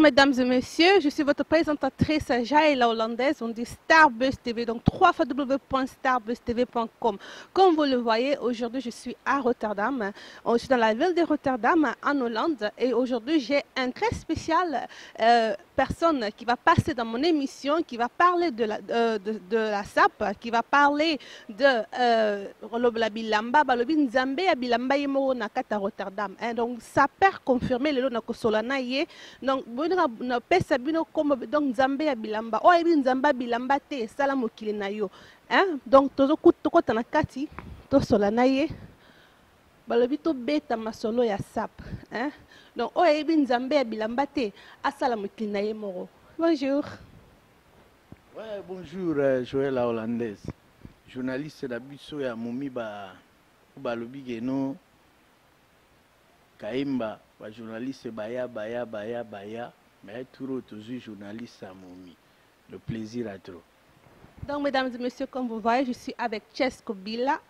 mesdames et messieurs, je suis votre présentatrice la Hollandaise, on dit Starbus TV, donc www.starbustv.com Comme vous le voyez, aujourd'hui je suis à Rotterdam, je suis dans la ville de Rotterdam en Hollande et aujourd'hui j'ai un très spécial... Euh, personne qui va passer dans mon émission, qui va parler de la, euh, de, de, la SAP, qui va parler de kolobela euh, bilamba balobi nzambe ya bilamba ye moko na kati ya rotterdam hein, donc sa père confirme lelo na kosola na ye donc boyinaka napesa bino kombo donc nzambe ya bilamba oyo ayebi nzambe ya bilamba te esala mokili na yo hein, donc tozokota na kati tosola na ye balobi tobeta masolo ya sap hein? donc oyo ayebi nzambe ya bilamba te asala mokili na ye moko bonjour Ouais, bonjour euh, Joël la Hollandaise. Journaliste na biso ya momi ba balobi ke no Kaimba ba journaliste baya baya baya baya mais turo tozui journaliste ya momi. Le plaisir à trop. Donc, mesdames et messieurs, comme vous voyez, je suis avec Chesco Bila,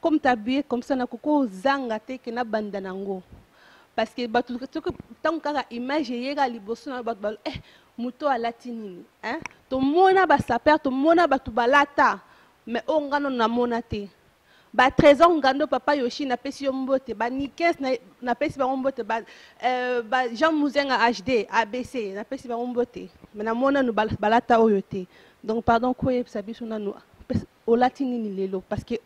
comme tu as bien comme ça na koko zanga te que na banda nango parce que batu soki tango kaka image eyeka liboso na batu balo eh moto alati nini hein tomona ba sapeur tomona batu balata mais oyo nga nono namona te ba trésor ngando papa yoshi napesi yo mbote ba nikes napesi bango mbote ba, euh, ba jean muzenga hd abc napesi bango mbote mais namona no balata oyo te donc pardon koyebisa biso nanu olati nini lelo parce que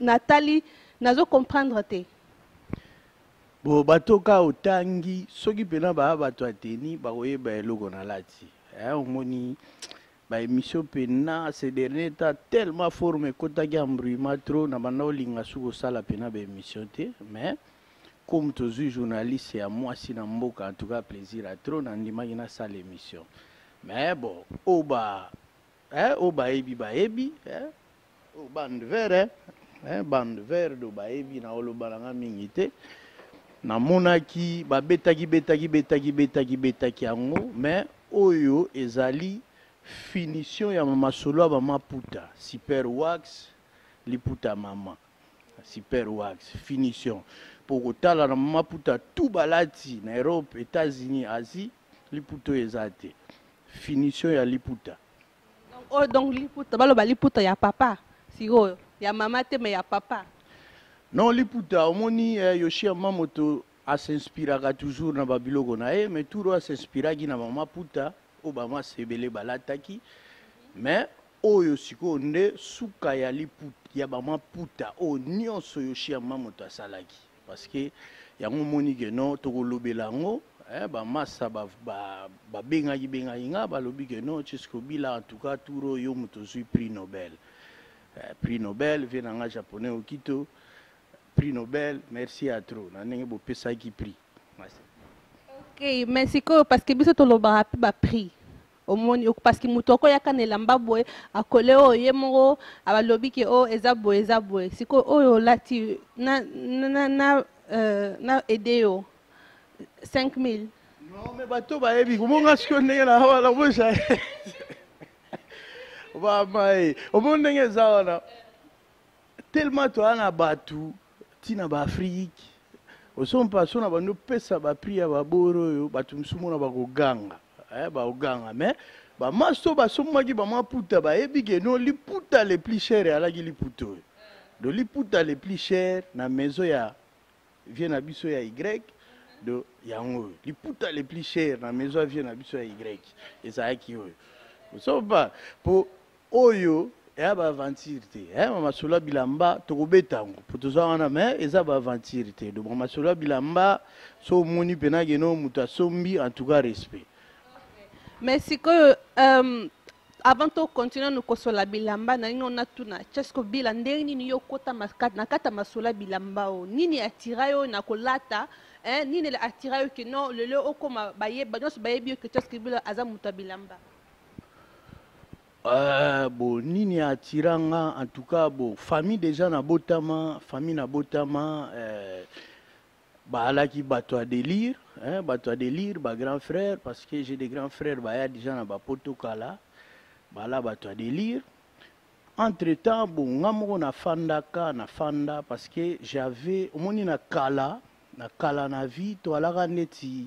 natali nazo comprendre te bo bato ka otangi soki mpena baa bato ateni bakoyeba eloko nalati eh, omoni baémission mpena ce dernier temps tellement forme ekotaki embruima trop na banda olinga su kosala mpena baémission te mais comme tozwi journaliste ya mwasi na mboka en tout cas plaisir a trop nandimaki nasala émission mais bon oyo ba Eh, oyo bayebi bayebi eh. oyo bande vere eh. eh, bande vere do bayebi na oloba na nga mingi te namonaki babetaki betaki betaki betaki betaki yango me oyo ezali finition ya masolo ya bamaputa super wax liputa mama super wax finition mpo kotala na mamaputa tu balati na europe états-unis asie liputa oyo eza te finition ya liputa oyo oh, donc liputa baloba liputa ya papa sikoyo ya mama te me ya papa non liputa omoni eh, yoshi ya mamoto asinspiraka toujours na babiloko na ye mais tour oyo asinspiraki na mama puta oyo bamasi ebele balataki mais oyo sikoyo nde suka ya liputa ya bama puta oyo nyonso yoshi ya mamoto asalaki parce que yango omoni ke no tokolobela yango eh, bamasa babengaki ba, ba bengaki nga balobi ke no chiskobila en tout cas tour oyo yo moto ozwi prix nobel eh, prix nobel vie na nga japonais okito prix nobel merci ya trop na ndenge bopesaki prix okay, mais sikoyo parce que biso tolobaka mpe baprix omoni parce que moto oko yaka na elamba boye akole oyo oh, ye moko abalobi ke oyo oh, eza boye eza boye sikoyo oyo oh, olati na, na, na, na, uh, na ede yo 5000 non mais bato bayebi kobonga sikoyo ndenge na wana bosa bamaye omoni ndenge eza wana tellement toza na bato ntina baafrike osompa so na bando opesa bapri ya baboro oyo bato mosusu mona bakoganga eh, bakoganga mais bamaso to basombaki bamaputa bayebi ke no liputa le plus cher eyalaki liputa oyo do liputa le plus cher na maison ya vie na biso ya y do yango oyo liputa le plus cher na maison ya vie na biso ya y ezalaki oyo osompa mpo oyo eya ba aventure te eh, mama sola bilamba tokobeta yango mpo toza wana me eza ba aventure te donc mama sola bilamba so omoni mpena keno moto asombi en tout cas respect mais sikoyo um, avant tocontinue no kosola bilamba na nini onatuna cesko bila ndenge nini yo okota na kati ya masola bilamba o nini atira yo na kolata eh, nini atira yo ke non lelo okoma bayeba nyonso bayebi yo ke cesko bila aza moto ya bilamba Euh, bo nini atira nga en tout cas bo famille déjà na botama famille na botama euh, baalaki bato ya délire hein, bato ya délire ba grand frère parce que j'ai des grands frères baya déjà na bapoto kala bala bato ya délire entre temps bo nga moko nafandaka nafanda parce que j'avais omoni na kala na kala na vie toalaka neti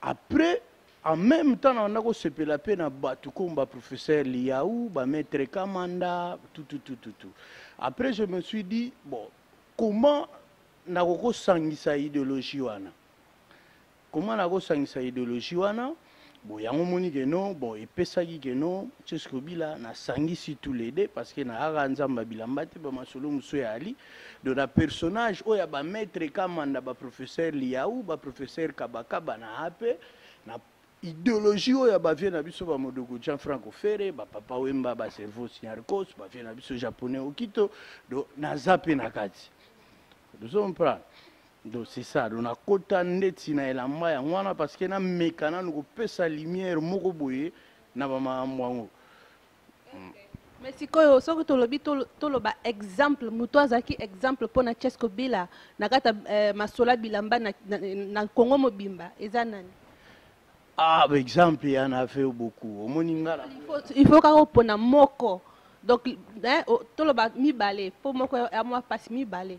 Après, en même temps, on a ko sepela pe na batu comme ba professeur Liaou, ba maître Kamanda, tout, tout, tout, tout, tout. Après, je me suis dit, bon, comment na ko sangisa idéologie wana? Comment na ko sangisa idéologie wana? Bon, yango moni que non, bon, epesaki que non, Chesco Bila, na sangisi tous les deux, parce que na aga nzamba bilamba te, ba masolo musu ya ali, Donc na personnage oyo ya ba maître Kamanda, ba professeur Liaou, ba professeur Kabakaba na Hape, na ideologie oyo ya ba vieux na biso ba Modogo Jean Franco Ferre, ba Papa Wemba, ba Cerveau Signarcos, ba vieux na biso japonais Okito, donc naza pe na kati. Vous comprenez? donc c'est ça donc nakota ndeti na elamba yango wana parce que nameka nanu kopesa lumière moko boye na bamakambo yango mais sikoyo soki tolobi toloba exemple moto azalaki exemple mpo na chesco bila na kati ya eh, masola bilamba na, na, na kongo mobimba eza nani ah exemple ya na fait beaucoup omoni ngala il faut kaka opona moko donc eh, toloba mibale mpo moko ya mwa mpasi mibale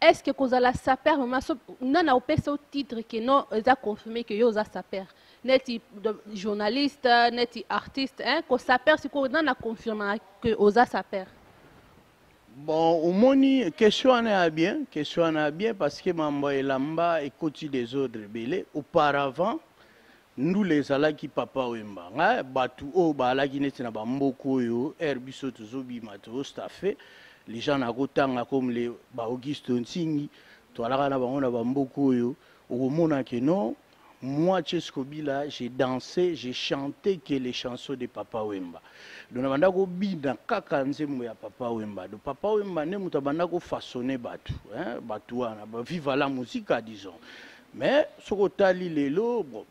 est ce que kozala saper mama so nani aopesa yo titre ke non eza confirme ke yo oza saper neti journaliste neti artiste hein? kosaper sikoyo nani aconfirmaka ke oza saper bon omoni question wana ya bien question wana ya bien parce que mambo ya elamba ekoti desordre ebele auparavant Ndule ezalaki papa wemba nga batu oyo baalaki neti na ba mboka oyo heure biso tozobima tozo staffe les gens nakotanga comme le ba Augusto Nsingi toalaka na bango na ba mboka oyo okomona que non moi Cheskobila j'ai dansé j'ai chanté que les chansons de papa wemba donc nabanda kobina kaka nzembo ya papa wemba donc papa wemba nde moto abanda kofaçonne batu hein? batu wana viva la musica disons mais soki otali lelo bon,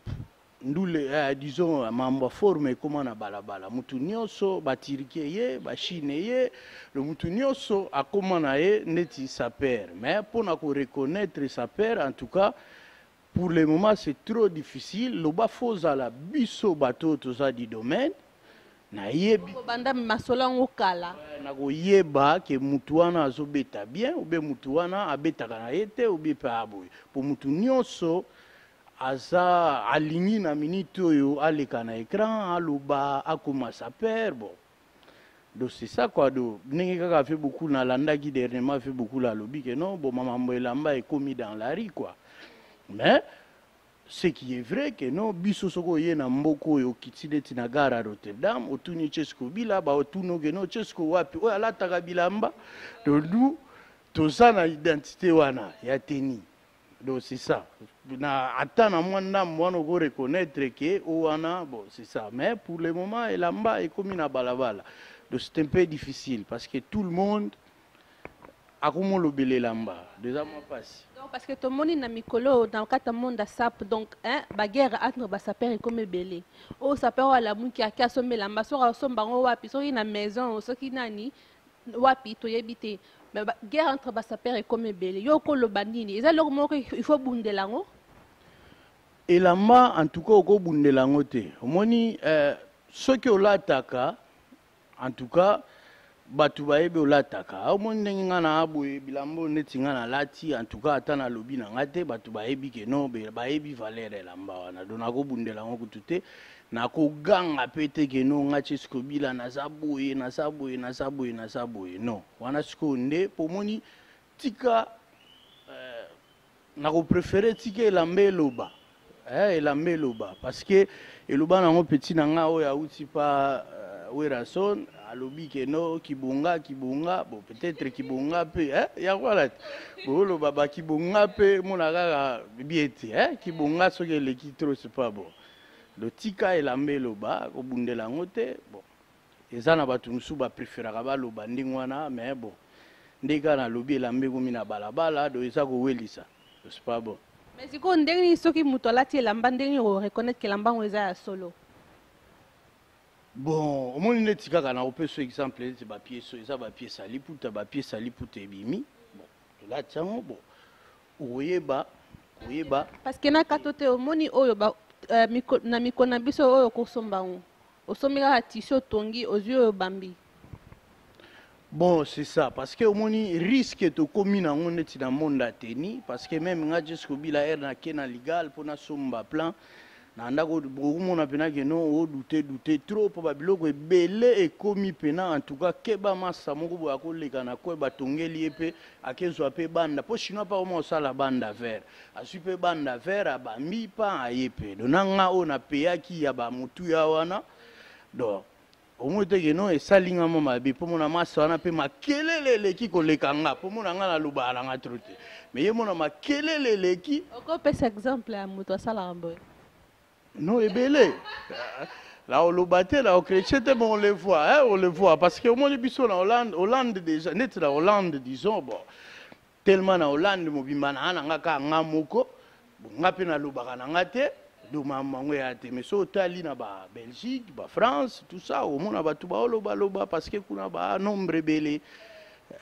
ndule eh, disons mambo forme ekoma na balabala mutu nyonso batirike ye bashine ye le mutu nyonso akoma na ye ndeti saper mais mpo na koreconnaitre saper en tout cas pour le moment c'est trop difficile loba fozala biso bato oyo toza du domaine nayebi kobanda masolo yango kala eh, nakoyeba ke mutu wana azobeta bien obe mutu wana abetaka na ye te obe mpe aboye mpo mutu nyonso aza alingi na minute oyo aleka na écran aloba akoma saper bon donc c'est ça quoi do ndenge kaka fait beaucoup nalandaki dernièrement fait beaucoup alobi ke non boma mambo elamba ekomi dans la rue quoi mais Ce qui est vrai que non, biso soki oye na mboka oyo okiti neti na gare ya Rotterdam, otuni Chesco Bila, baotuni oke no Chesco wapi, oyo alataka bilamba. Donc nous, toza na identité wana ya teni. Donc c'est ça. Na, ata na mwa ndambo wana oko reconnaître que o wana, bon c'est ça. Mais pour le moment, elamba ekomi na balabala. Donc c'est un peu difficile parce que tout le monde akomolobela elamba deja mwa mpasi parce que tomoni na mikolo na kati ya monde ya sap donc hein, baguerre entre basaper ekomi ebele oyo oh, saper oyo alamuki ake asomba elamba soki asomba yango wapi soki na maison soki nani wapi toyebi te guerre entre basaper ekomi ebele yo okoloba nini eza eloko moko il faut bundela yango elamba en tout cas okobundela yango te omoni eh, soki olataka En tout cas, bato bayebi olataka omoni ndenge ngai na boye bilambo neti ngai nalati antuka ata nalobi na ngai te bato bayebi ke no bayebi valeur ya lamba wana do nakobundela yango kutu te nakoganga mpe te ke no ngai tye sikobila naza boye naza boye naza boye naza boye no wana sikoyo nde mpo omoni tika Na ko prefere etika elamba eloba. Eh, elamba eloba. Parce que eloba nango petit na nga oyo auti pa euh, Werrason alobi ke no kibonga kibonga bon peut-être kibonga pe eh ya kwala boloba ba kibonga pe mona kaka biete eh kibonga soki eleki trop c'est pas bon. Donc tika elamba eloba kobundela yango te. Bon. eza na bato mosusu bapreferaka baloba ndenge wana mais bon nde kaka nalobi elamba ekomi na balabala do eza kowelisa ospa bon mais sikoyo ndenge nini soki moto alati elamba ndenge nini oreconnaitre ke elamba yango eza ya solo bon omoni neti kaka na opesa exemple neti bapieso eza bapie saliputa bapie saliputa ebimi bon tolati yango bon Oyeba, oyeba. Parce que na kato te omoni oyo ba euh, miko, na miko na biso oyo kosomba ngo. Osombi kaka tissu otongi ozwi oyo bambi. Bon, c'est ça. Parce que omoni risque tokomi na ngo neti na monde ya tenue parce que même nga jusqu'au bila air na ke na legal pona somba plan na ndako bokomona pena ke non o doute doute trop mpo babiloko ebele ekomi pena en tout cas keba masa moko boye akoleka na kwe batongeli ye mpe akezwa mpe banda mpo chinois mpe akoma kosala banda vert azwi mpe banda vert abambi mpa aye mpe do na nga oyo napeyaki ya bamotuya wana do omoni te ke no esali nga mwa mabe mpo mona masa wana mpe makelele eleki koleka nga mpo mona nga nalobaka na nga tro te me ye mona makelele eleki okopesa exemple ya moto asalaka boye no ebele na oloba te na okretie te bon le voit hein, on le voit parce que omoni biso na hollande hollande déjà neti na hollande disons bon Tellement na Hollande mobimba na na nga ka nga moko bon nga pe na lobaka na nga te donc ma mango ya te mais so tali na ba Belgique ba France tout ça au mona ba tu ba loba loba parce que kuna ba nombre belé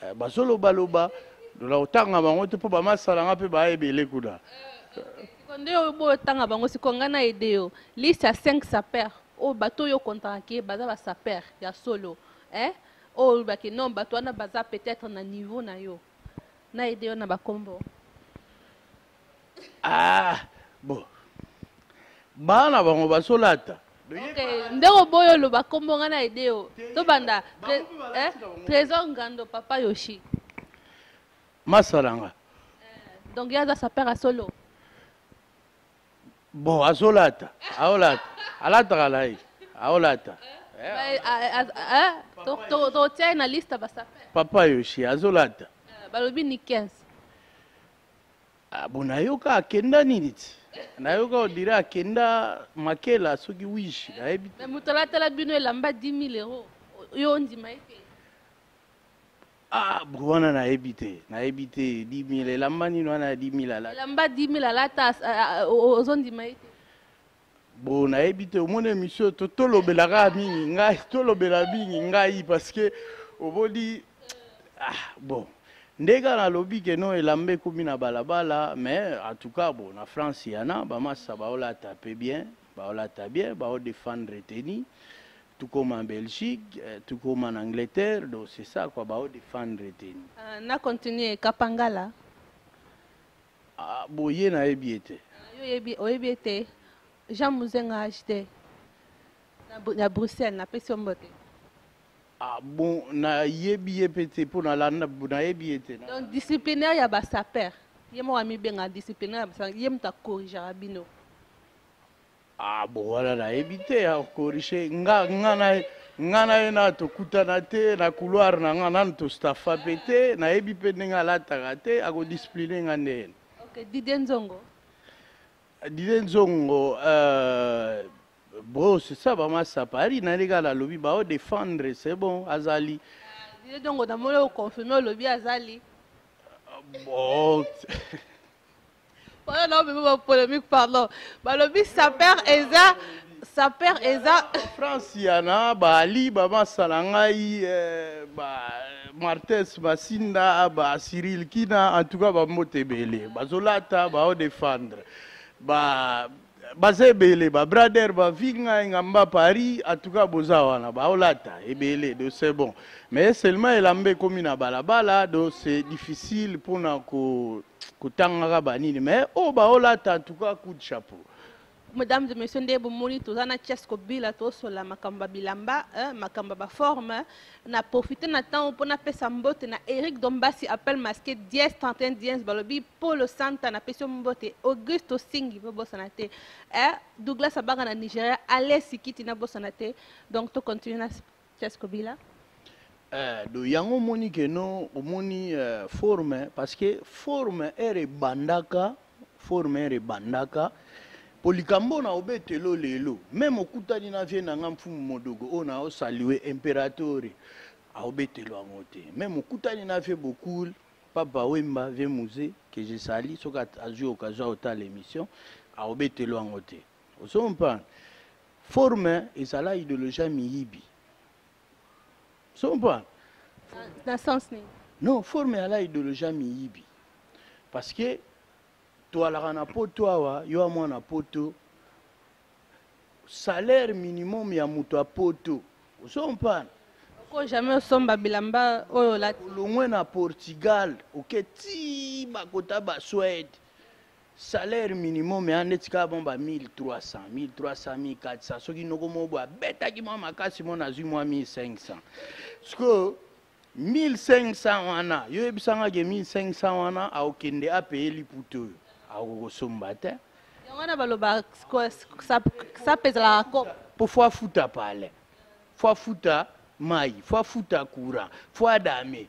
euh, ba zo loba loba donc na otanga bango te po ba masala nga pe ba ebele kuna nde oyo botanga bango siko nga na aide yo liste ya 5 saper oyo bato oyo okontaka ke baza basaper ya solo eh? oyo oloba ke non bato wana baza peut-être na niveau na yo na ede yo na bakombo ah bon bana bango bazolata nde oboyi oloba nkombo ngai na ede yo tobanda eh, trésor ngando papa yoshi masalanga eh, donc ye aza sapere ya solo bon azolata aolata alataka na ye aolata totia ye na liste basape papa yoshi azolata eh, balobi ni 15 ah, bo nayoka akenda nini ti nayoka odire akenda makela soki wishi nayebi moto alatala bino elamba 10 000 euro yo ondima ye te Ah, bro wana nayebi te nayebi te 10 000 elamba nini wana ya 10 000 alata elamba 10 000 alata as- a- a- o- ozondima ye te bro nayebi te omoni émission to- tolobela kaka mingi ngai tolobela mingi ngai parce que obodi ah, bon nde kaka nalobi ke no elamba ekomi na balabala mais en tout cas bon na france yana bamasa baolata mpe bien baolata bien bao defendre teni tukoma belgique eh, tukoma na angleterre donc c'est ça quoi bao defendre teni uh, na continue kapangala ah, boye nayebi ye te ah, oyebi ye te jean muzenga acheté na bruxelles napesi yo mbote ah bon nayebi ye mpe te mpo nalanda nayebi ye te donc disciplinaire ya basaper ye moko amibenga disciplinaire ya basaper ye moto akorigaka bino Ah, bon wana nayebi te ya corrige nga nga na nga na ye na tokutana te na couloir na nga nanu tostafa mpe te nayebi mpe ndenge alataka te akodiscipline nga nde yena okay, didie nzongo didie nzongo euh, bro c'est ça bamasapa ari nani kaka nalobi bao défendre c'est bon azali ah, didie nzongo namoni oconfirme olobi azali ah, bon oyo na omema ba polemique pardon balobi saper eza saper eza france ya na baali bamasala ngai eh, ba martes basinda ba cyril kina en tout cas bambote ebele bazolata baodefendre ba baza ebele babrader bavi ngai ngamba paris en tout cas boza wana baolata ebele do c'est bon mais seulement elamba ekomi na balabala do c'est difficile mpona ko kotangaka banini mais oyo oh, baolata en tout cas coup de chapeau mesdames et messieurs nde bomoni toza na chess kobila tosola makambo ba bilamba eh, makambo ba forme na profite na ntango mpo napesa mbote na eric dombasi appel masque 10 31 10 balobi polo santa napesi yo mbote augusto singi bobosana te eh, douglas abanga na nigeria ale sikiti nabosana te donc tocontinue na Chesco Bila. Euh, do yango omoni ke no omoni euh, forme parce que forme ere ebandaka forme ere ebandaka mpo likambo na obetelo lelo meme okutani na vie na nga mfumu modogo oyo na osalue imperatore aobetelo yango te meme okutani na vie bokul papa wemba vie muse ke je sali soki azwi occasion otala émission aobetelo yango te ozo comprendre forme ezala ideologie ya miyibi ozo comprendre na sens nini non forme ezala ideologie ya miyibi parce que toalaka na poto awa yo ya mwana poto salaire minimum ya moto ya poto ozo comprendre ko jamais osomba bilamba oyo olati olongwe na portugal oke ti bakota basuede salaire minimum ya neti kaka bon ba 1300 1300 1400 soki noko moko boye abetaki mwa makasi mona azwi mwa 1500 sikoyo 1500 wana yo oyebisanga ke 1500 wana akokende apeye liputa oyo akokosomba te yango wana baloba sape ezalaka kop mpo fo afuta pale fo afuta mai fo afuta courant fo adame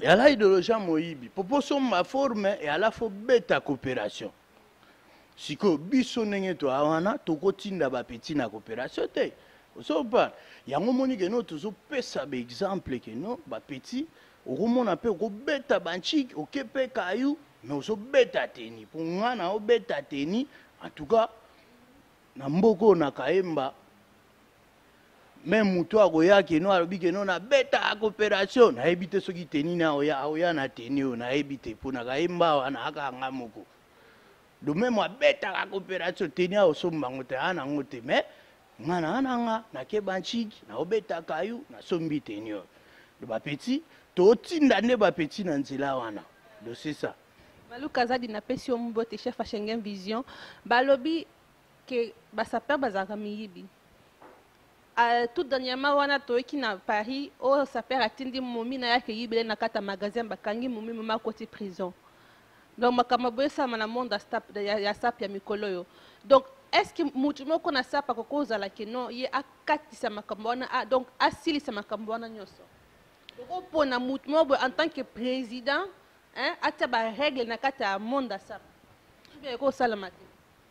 yala ideologie ya moyibi po mpo somba forme yala fo beta coopération sikoyo biso ndenge toya wana tokotinda bapeti na coopération te osopa yango omoni keno tozopesa baexemple keno bapeti okomona mpe okobeta banchiki oke mpe kayu me ozobeta teni mpo nga na obeta teni en tout cas na mboko na kayemba meme motu oyo akoya keno alobi keno nabeta coopération nayebi te soki teni na oya aoya na teni oyo nayebi te mpo nakayemba wana akaka ngai moko do meme abetaka coopération teni aosomba yango te aa nango te mais ngai naa na nga nakeba ntiki naobetaka yo nasombi teni oyo do bapeti totinda nde bapeti na nzela wana do sesa maluka azadi napesi yo mbote chef ya schengen vision balobi ke basaper bazalaka miyibi Uh, tout dernièrement wana toyoki na paris oyo oh, saper atindi momi na ye akeyibele na kati ya magasin bakangi momi momi akoti prison donc makambo boye esalama na monde ya sap ya mikolo oyo donc est ce que motu moko na sap akoki ozala ke non ye akatisa makambo wana ah, donc asilisa makambo wana nyonso okopona motu moko boye en tant que président atia barègle na kati ya monde ya sap ekosalama te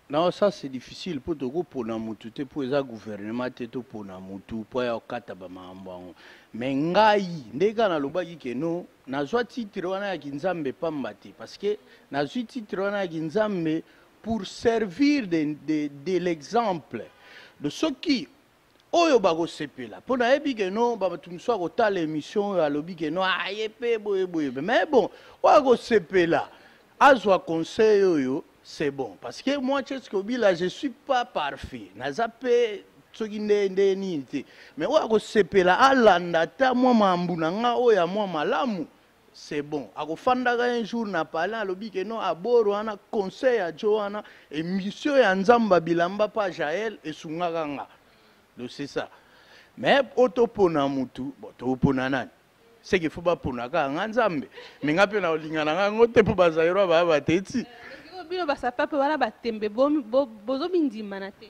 Non, ça c'est difficile mpo tokopona mutu te mpo eza gouvernement te topona mutu mpo aya kokata bamakambo yango mais ngai nde kaka nalobaki ke no nazwa titre wana ya kinzambe pamba te parce que nazwi titre wana ya kinzambe pour servir de, de, de l'exemple de soki oyo bakosepela mpo nayebi ke no bato mosusu akotala émission oyo alobi ke no aye ah, mpe boye boye mais bon oyo akosepela azwa conseil oyo c'est bon parce que moi cheske obila je suis pas parfait naza mpe soki nde nde nini te mais oyo akosepela alanda ata mwa mambu na nga oyo ya mwa malamu c'est bon akofandaka un jour na palais alobi ke non aboro wana conseil ya jo wana émission ya nzamba bilamba pa jael esungaka nga do c'est ça mais o topona mutu bon topona nani seke fo baponaka nga nzambe me nga mpe nakolinga na nga yango te mpo bazairwa baya bateti bino basapape wana batembe bozobindimana te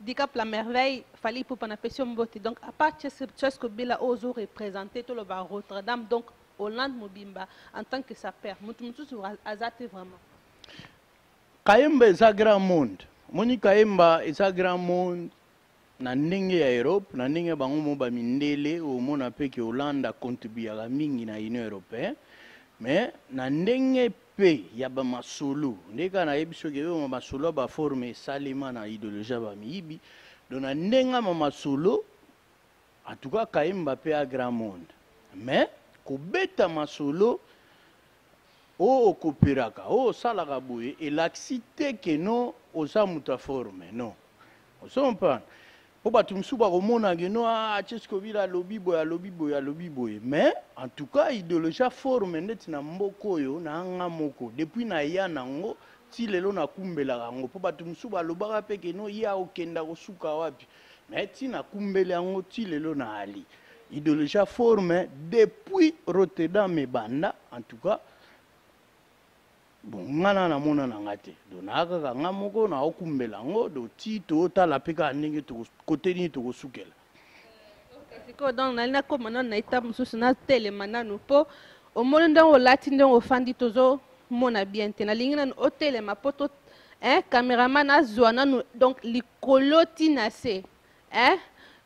Dicap la merveille Fally Ipupa na pesi yo mbote donc à part Chesco Bila oyo ozo représenter toloba Notre Dame donc Hollande mobimba en tant que sa père mutu mosusu aza te vraiment Kayemba eza grand monde moni Kayemba eza grand monde na ndenge ya Europe na ndenge bango mo ba mindele omona pe ke Hollande a contribuaka mingi na Union européenne mais na ndenge pe ya ba masolo nde kaka nayebi soki ebe ma masolo ya ba forme esalema na ideologie ya ba miyibi donc na ndenga ma masolo en tout cas kayemba pe a grand monde mais kobeta masolo o oh, okoperaka o oh, osalaka boye elakisi te ke no oza moto ya forme non ozo comprendre po bato mosusu bakomona geno ah, cheskobila alobi boye alobi boye alobi boye mais en tout cas idéologie ya forme ndeti na mboka oyo na nga moko depuis na ya nango ti lelo nakumbelaka yango mpo bato mosusu balobaka mpe keno ye akokenda kosuka wapi me ti nakumbeli yango ti lelo na ali idéologie ya forme depuis rotterdam ebanda en tout cas bon nga na namona na nga te do naa kaka nga moko naokumbela yango do ti totala mpe kaka ndenge kote nini tokosukela eh, sikoyo donc nali nakoma nano na etape mosusu natelema nanu mpo omoni ndenge olati ndenge ofandi tozomona bien te nalingi nanu otelema mpo to eh, cameraman azwa nanu donc likolo ti na se eh?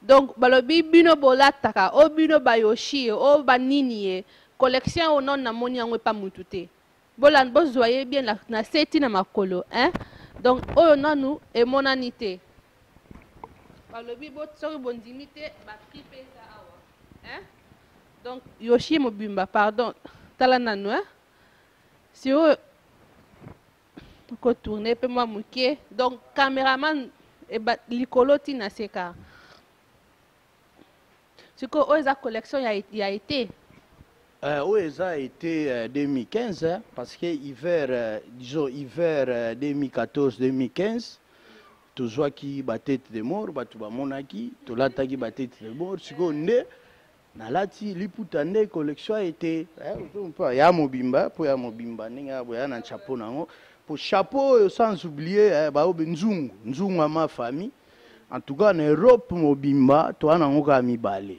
donc balobi bino bolataka o bino bayoshi ye o banini ye collection oyo nano namoni yango epa mutu te boland bozwa ye bien na, na seti na makolo hein? donc oyo nanu emonani te balobi bo soki bondimi te bapri mpe eza awa hein? donc yoshi mobimba pardon tala nanu hein? sikoyo kotourne mpe mwa moke donc cameraman eba, likolo ntina seka sikoyo oyo eza collection ya, ya ete euh, oyo eza ete euh, 2015 hein, parce que hiver euh, disons hiver euh, 2014 2015 tozwaki batete de mort bato bamonaki tolataki batete de mort sikoyo nde nalati liputa nde collection ya ete eh, mpo ya mobimba mpo ya mobimba ndenge ya boya na chapeau na yango mpo chapeau oyo sans oublier eh, baobe nzungu nzungu ya ma famille En tout cas, na Europe mobimba, toa na ngoka mibale.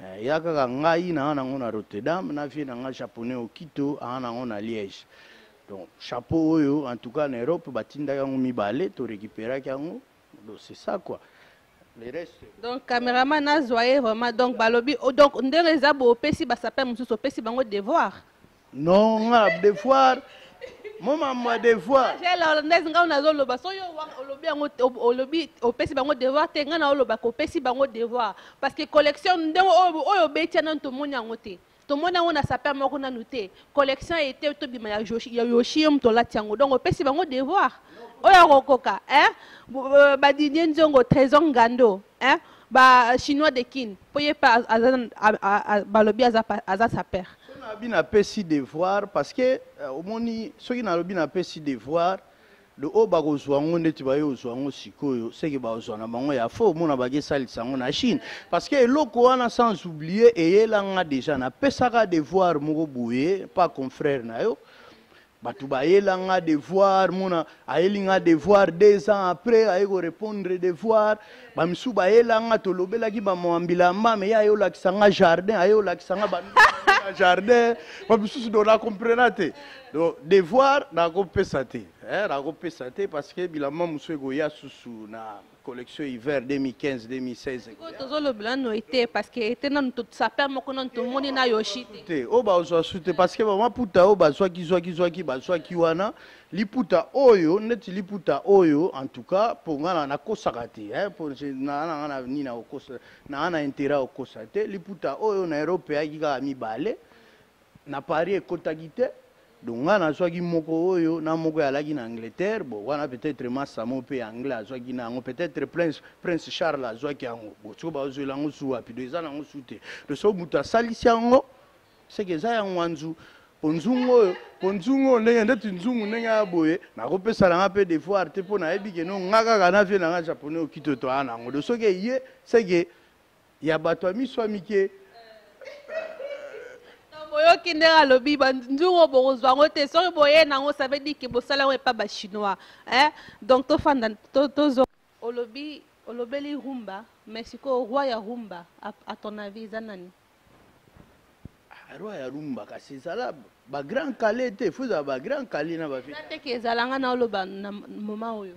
Eh, ya kaka ngai na na ngona Rotterdam, na vie na ngai japonais au Quito, a na ngona Liège. Donc, chapeau oyo, en tout cas, na Europe, batinda yango mibale, to récupéra yango. Donc, c'est ça quoi. Le reste. Donc, caméraman a zoye vraiment. Donc, balobi, oh, donc, ndenge eza bo, pesi ba sapin mususu, pesi bango devoir. non nga devoir mo mambo ya devoir angela hollandaise ngai nazoloba so yo olobi yango olobi opesi bango devoir te ngai naoloba kopesi bango devoir parce que collection ndenge oyo obeti ya nanu tomoni yango te tomoni yango na sapeur moko nanu te collection ete tobima ya yoshi yo moto olati yango donc opesi bango devoir oyo akokoka eh? euh, badidie nzongo trésor ngando hein ba chinois de kin po ye pe balobi aza, aza saper so nalobi napesi devoir parce que euh, omoni soki nalobi napesi devoir le oyo bakozwa yango ndeti baye ozwa yango sikoyo seke bakozwa na bango ya fo omona bakesalisa yango na chine parce que eloko wana sans oublie eyelanga déjà napesaka devoir moko boye pa confrère na yo bato bayela nga devoir mona ayeli nga devoir deux ans après aye korépondre devoir bamisusu bayela nga tolobelaki bamwambila mba me ye aye olakisa nga jardin aye olakisa nga bana jardin bamisusu do nakomprena te do devoir nakopesa te eh, nakopesa te parce que bilamba mosusu ekoya susu na collection hiver 2015 2016 sikoyo tozolobela nano ete parce que ete nano sapeur moko nano tomoni na yoshi te te oyo bazwa su te parce que bamaputa oyo bazwaki zwaki zwaki bazwaki wana liputa oyo neti liputa oyo en tout cas mpo ngai nakosaka te nanga na nini nakokosa nanga na intérêt akokosa te liputa oyo na erope eyaki kaka mibale na paris ekotaki te donc ngai nazwaki moko oyo na moko eyalaki na angleterre bo wana peut-être masa moko mpe anglais azwaki na yango peut-être prince, prince charles azwaki yango bo soki bazozwela yango su wapi do eza na yango su te do soki moto asalisi yango seke eza ya ngwanzu mpo nzungu oyo mpo nzungu oyo ndenge ndeti nzungu ndenge ya boye nakopesa na ngai mpe devoir te mpo nayebi ke no ngai kaka na vie na ngai japonais okito toya na yango do soki eye seke Ya bato ya miso ya mike. boyoki ndenge alobi banzungu oyo bokozwa yango te soki boye nango ça veut dire ke bosala yango epa bachinois eh? donc tofanda tozo olobi olobeli rumba mais sikoyo roi ya rumba à ton avis eza nani ah, roi ya rumba kasi ezala bagrand kale te fo ezala bagrand kale na bafi te ke ezalanga na oloba na moma oyo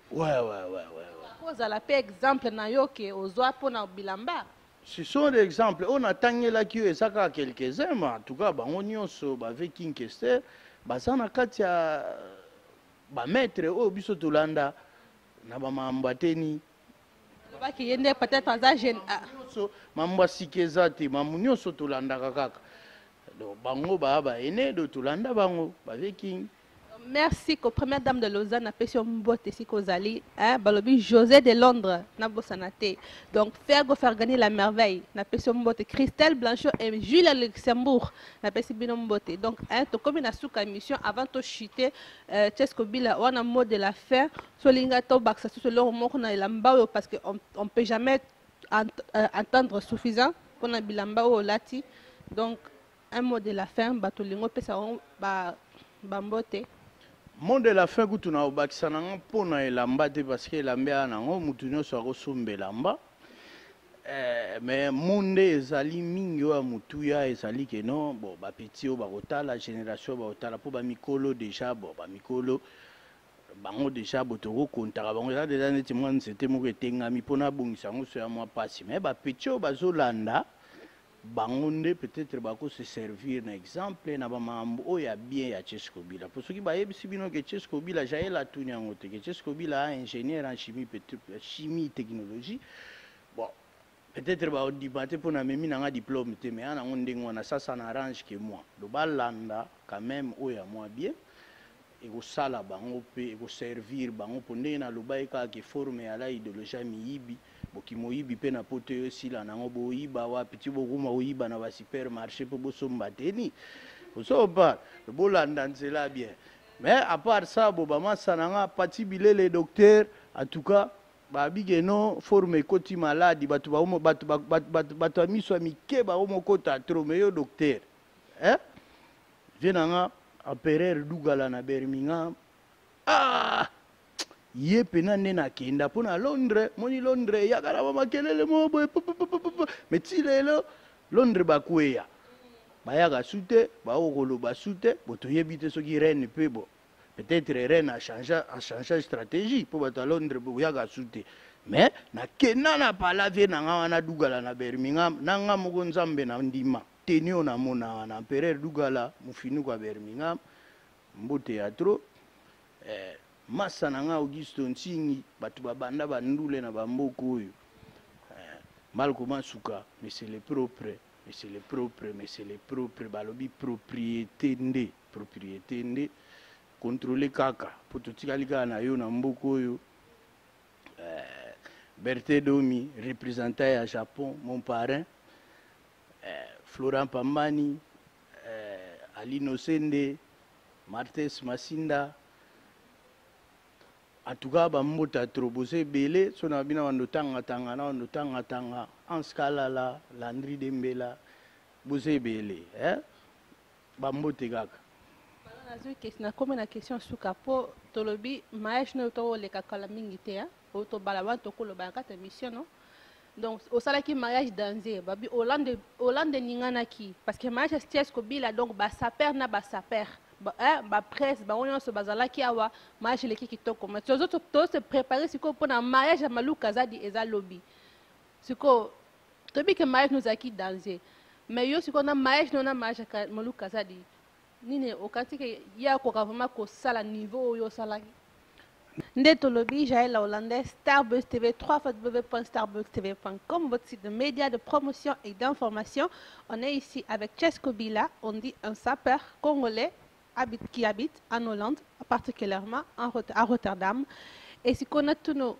Ouais, ouais, ouais, ouais. kozala mpe exemple na yo ke ozwa mpo na bilamba ce sont des exemples oyo natangelaki yo eza kaka quelques-uns ma en tout cas bango nyonso bave king kester baza na kati ya bamaitre oyo biso tolanda na bamambo ateni olobaki ye nde peut-être aza jeune ah. nyonso mambo asika eza te mambo nyonso tolandaka kaka donc bango baa baene do tolanda bango bave king Merci ko première dame de Lausanne apesi yo mbote esika ozali hein? balobi José de Londres nabosana te donc Fergo Fergani la merveille napesi yo mbote Christelle Blanchot et Jules ya Luxembourg napesi bino mbote donc hein, tokomi na suka émission avant tochute euh, Chesco Bila wana mot de la fin solinga tobakisa susu eloko moko na elamba oyo parce que on, on peut jamais ent, euh, entendre suffisant mpona bilamba oyo olati donc Un mot de la fin, bato lingo pesa bango ba, ba mbote. Mot de la fin kutu na obakisa na nga mpo na elamba te parce que elamba ya nango mutu nyonso akosomba elamba eh, mais mot nde ezali mingi oyo ya motuya ezali ke non bon bapeti oyo bakotala génération bakotala mpo bamikolo déjà bon bamikolo bango déjà bo tokokontaka bango eza deja neti mwa nzete moko etengami mpo nabongisa yango so ya mwa mpasi mais bapeti oyo bazolanda bango nde peut-etre bako se servir na exemple na ba makambo oyo ya bien ya Chesco Kobila po soki bayebisi bino ke Chesco Kobila Jael atuni yango te ke Chesco Kobila a ingénieur en chimie chimie technologie bon peut-être ba ondima te pona memi na nga diplôme te mais ana ngo ndenge wana ça ça n'arrange que moi donc balanda quand même oyo ya mwa bien ekosala bango mpe ekoservir bango mpo ndenge nalobaki kaka ke forme ya la ideologie ya miyibi bokimoyibi mpe na poto yo esila na yango boyiba wapi ti bokoma koyiba na ba supermarché mpo bosomba teni ozoba bolanda nzela bien mais à part ça bobamasa na nga pati bilele docteur en tout cas babike no forme ekoti maladi bato ya miso ya mike bakomokota trop mais yo docteur eh? Vieux na nga empereur Dougala na Birmingham ah ye pena nde nakenda mpo na londres moni londres eyaka na bamakelele moko boye me ti lelo londres bakweya bayaka su te baoko koloba su te bo toyebi te soki reine mpe bo peut-être reine achangea stratégie mpo bato ya londres boyaka su te mais nakenda na pala vie na nga wana dugala na birmingham na nga moko nzambe na ndima Tenue oyo namona wana Empereur Dugala mufinuku ya Birmingham mbote ya trop eh, masa na nga Augusto Nsingi bato babanda bandule na bamboka oyo eh, Malko Masuka monsieur le propre monsieur le propre monsieur le propre balobi propriété nde propriété nde contrôler kaka mpo totikali kaka na yo na mboka oyo eh, Berthe Domi représentant ya Japon mon parrain eh, Florent Pambani eh, Alino Sende Martes Masinda en tout cas bambota tro boza ebele so na bino bando tangatanga na bando tangatanga anse kalala landri dembela boza ebele eh? bambote kaka nakomi na question suka mpo tolobi maeshe noyo tokoleka kala mingi te oyo tobala wana tokoloba na kati ya mission no donc osalaki mariage danze babi olande olande eninganaki parce que mariage ya sties kobila donc basaper na basaper bapresse eh, bango nyonso bazalaki awa mariage eleki kitoko ma tozo se préparer sikoyo mpo na mariage ya maluka azadi eza lobi sikoyo toyebi ke mariage nozalaki danze mais yo sikoyo na mariage no na mariage ya maluka azadi nini okati ke ye akoka vraiment kosala niveau oyo osalaki nde tolobi jael hollandais starbucks tv 3 fois www.starbucks tv com votre site de média de promotion et d'information on est ici avec chesco bila on dit un sapeur congolais habite, qui habite en hollande particulièrement en, à rotterdam esiko natunu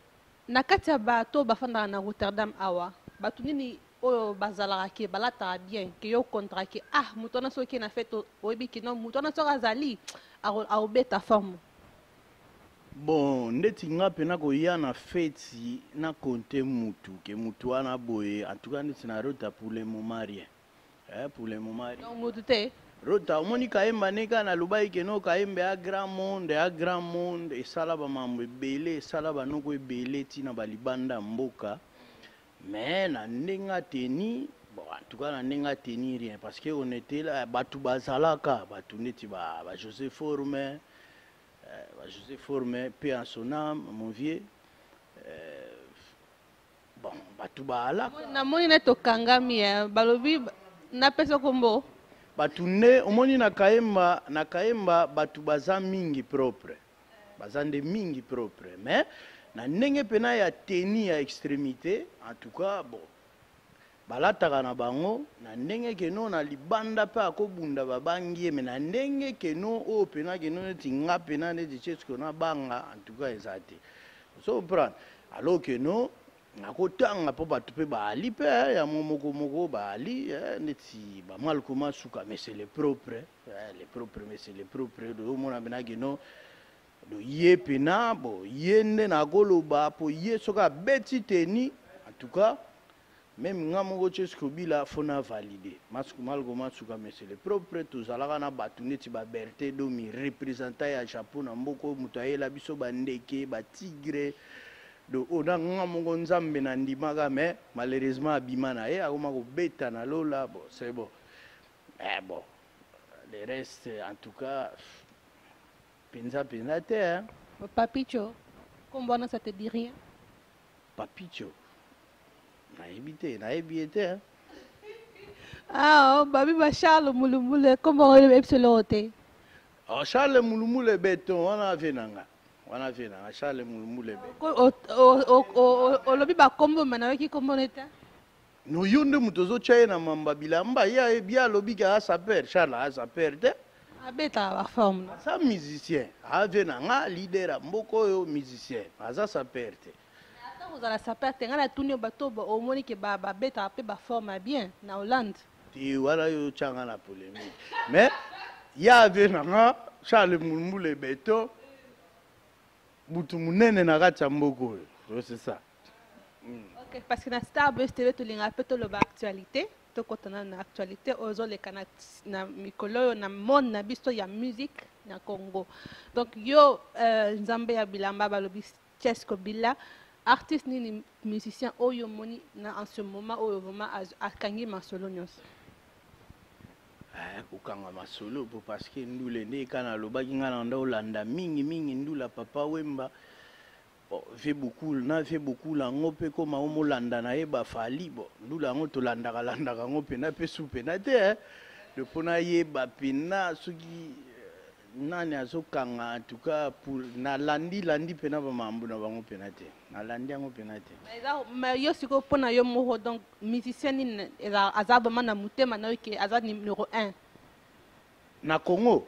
na kati ya bato bafandaka na rotterdam awa bato nini oyo bazalaka ke balataka bien ke yo kontra ke ah moto wana soki na fete oyebi ke non moto wana soki azali akobeta forme bon ndeti nga mpe nakoya na feti na konte mutu ke mutu wana boye antuka ndeti na rota pour le moment rien eh, pour le moment rien mutu te rota omoni kayemba nde kaka nalobaki keno kayemba ya grand monde ya grand monde esala bamambo ebele esala banoko ebele ntina balibanda ya mboka mais na ndenge ateni bon en tout cas na ndenge ateni rien parce que on était là bato bazalaka bato neti ba, ba josé forme euh, ba josé forme pe en son âme mon vieux euh, bon bato baalaka namoni na tokangami eh, balobi napesa kombo bato nde omoni na kayemba na kayemba bato baza mingi propre baza nde mingi propre mais na ndenge mpena ya teni ya extremité en tout cas bon balataka na bango na ndenge keno na libanda mpe akobunda babangi ye me na ndenge keno oyo mpena keno neti nga mpena neti cesko nabanga en tout cas eza te so comprendre alo keno nakotanga mpo bato mpe baali mpe eh, yango moko moko baali eh, neti bamalkoma suka mais c'est le propre Eh, le propre monsieur le propre do mona bena gino do ye pena bo ye nde na koloba po ye soki abeti teni en tout cas meme nga moko chez kobila fo na valide masuku malko masuka monsieur le propre tozalaka na bato neti ba berte domi représentant ya japon na mboko moto ayela biso bandeke batigre do oyo na nga moko nzambe na ndimaka mais malheureusement abima na ye akoma kobeta na lola bo c'est bon Mais bon, le reste, en tout cas, penza penza te. Hein? Papicho, combien ça te dit rien Papicho, nayebi te, nayebi te. Hein? Ah, oh, babi ba Charles Mulumule, combien on le epsilon te oh, Charles Mulumule béton, on a vu nanga. On a vu nanga, Charles Mulumule béton. Olobi ba combo, mais nayoki combo n'était No yo nde moto ozotia ye na mamba bilamba ye ayebi ye alobi ke aza saper charles aza saper te abetaka baforme aza musicien ave na nga leader ya mboka oyo musicien aza saper te ata kozala saper te ngai natuni yo bato omoni ke babetaka mpe baforme ya bien na hollande te wana yo otya nga na polemique mais ye ave na nga charles mulmbule beton butu monene na kati ya mboka oyo osesa ok parce que na star bus tv tolingaka mpe toloba actualité tokotana na actualité oyo ezoleka na mikolo oyo na monde na biso ya musique na congo donc yo euh, nzambe ya bilamba balobi chesco billa artiste nini musicien oyo omoni na en ce moment oyo vraiment akangi masolo nyonso eh, kokanga masolo po parce que ndule nde ekana alobaki ngai na nda olanda mingi mingi ndula papa wemba Bon vieux Bokul na vieux Bokul yango mpe koma omolanda na ye ba Fally bon ndula yango tolandaka landaka yango mpena mpe su mpena te hein donc mpo nayeba mpena soki euh, nani azokanga en tout cas pour nalandi landi mpena bamambo na bango mpena te nalandi yango mpena te mais yo sikoyo mpo na yo moko donc musicien nini aza vraiment na motema na yo ke aza numero 1 na congo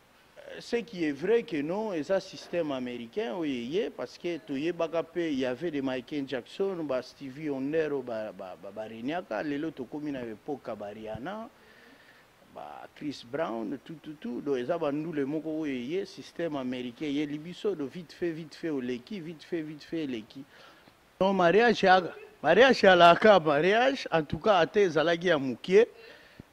ce qui est vrai que non eza système américain oyo eye parce que toyebaka mpe y avait de michael jackson ba stevie wonder oyo bareniaka ba, ba lelo tokomi na epoka bariana ba chris brown tututu do eza bandule moko oyo eye système américain eyeli biso do vite fait vite fait oleki vite fait vite fait eleki Non, mariage ya mariage ya laka mariage en tout cas ata ezalaki ya mukie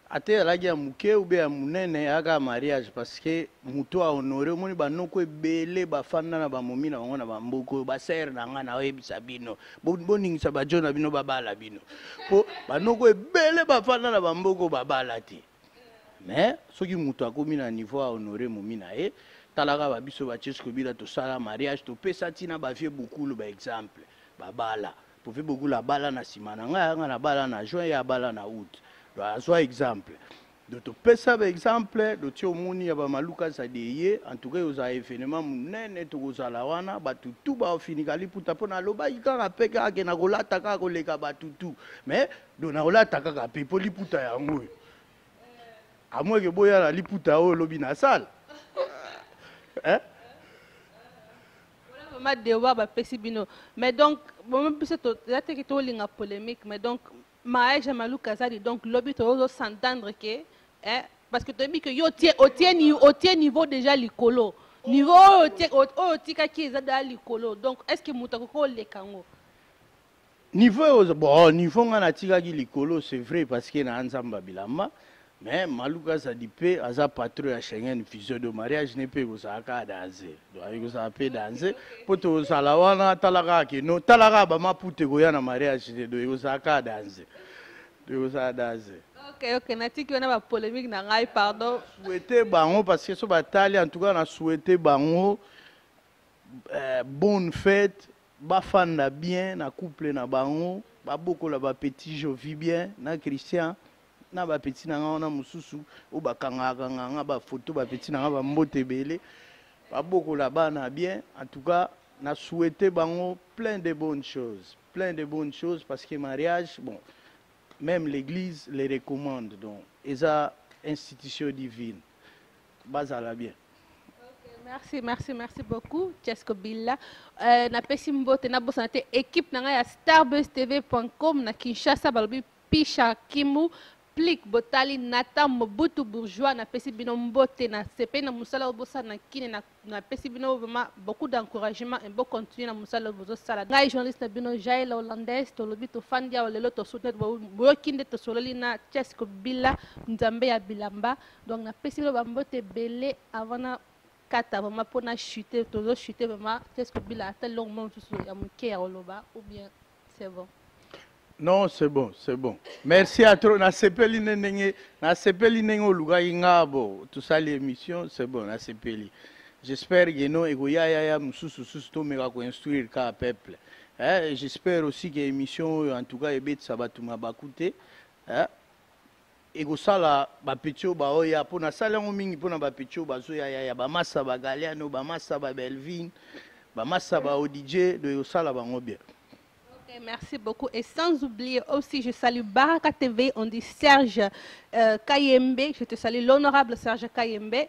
ata ezalaki ya mukie ou bien ya munene yaka mariage parce que moto a honore omoni banoko ebele bafanda na bamomi na bango na bamboka oyo basere na ngai naoyebisa bino boningisa bajo na bino babala bino mpo banoko ebele bafanda na bamboka oyo babala te mais soki moto akomi na niveau ya honore momi na ye talaka ba biso ba chesco bila tosala mariage topesa ntina ba vieux bukulu ba exemple babala po vieux bukulu abala na nsima na ngai yanga nabala na juin ye abala na août do azwa exemple do topesa ba exemple do ti omoni ya bamaluka zadi eye en tout cas ozala événement monene tokozala wana bato tu baofinika liputa mpo nalobaki kaka mpe kaka ke nakolata kaka koleka bato tu mais donc nakolata kaka mpe mpo liputa yango oyo amweke boya na liputa oyo lobi na sala eh? mama devoir bapesi bino mais donc bomo biso toza teke tolinga polémique mais donc mariage ya maluka azali donc lobi tozo s'entendre ke eh? parce que toyebi ke yo otie otie otie niveau déjà likolo niveau oyo otikaki eza déjà likolo donc est ce que moto akoki oleka yango Niveau oyo oza- bon, oh, niveau nga natikaki likolo c'est vrai parce que na nzamba bilamba mais maluka azali mpe aza patron ya Schengen fuseau de mariage ne mpe ekozala kaka danse donc ekozala mpe danse mpo tozala wana tala kaka ke no tala kaka bamaputa ekoya na mariage te donc ekozala kaka danse donc ekozala danse ok ok natiki wana bapolémique na ngai pardon souhaite bango parce que so batali en tout cas na souhaite bango euh, bonne fête Bafanda bien na couple na bango babokola ba petit je vis bien na Christian na ba petit na nga wana mususu oyo bakangaka kangaka nga ba photo ba petit na nga ba mbote ebele babokola bana bien en tout cas na souhaite bango plein de bonnes choses plein de bonnes choses parce que mariage bon même l'église les recommande donc eza institution divine bazala bien merci merci merci beaucoup chesco billa euh, napesi mbote nabosana te équipe na ngai ya starbus tv com na kinshasa balobi pisha kimu plik botali natan mobutu bourgeois napesi bino mbote nasepeli na mosala oyo bosala na kine napesi bino vraiment beaucoup d'encouragement et bocontinue na mosala oyo bozosala ngai journaliste na bino jael hollandaise tolobi tofandi awa lelo tosoutenir boyoki nde tosololi na chesco bila nzambe ya bilamba donc na pesi bino bambote ebele avant na kata vraiment mpo na chute tozo chute vraiment tese kobila ata lilongo mo mosusu ya moke ya koloba ou bien c'est bon non c'est bon c'est bon merci à trop nasepeli nde ndenge nasepeli ndenge olukaki ngaa bo tosali émission c'est bon nasepeli j'espère geno ekoya yaya mosusu susu tomeka koinstruire kaka peuple eh, j'espère aussi que émission oyo en tout cas ebetisa bato mabaku te eh? ekosala ba petit oyo baoya mpo nasali yango mingi mpo na ba petit oyo bazoya yaya bamasa ba galiano bamasa ba belvine bamasa ba odije do ekosala bango bien Okay, merci beaucoup. Et sans oublier aussi, je salue Baraka TV, on dit Serge euh, Kayembe. Je te salue, l'honorable Serge Kayembe.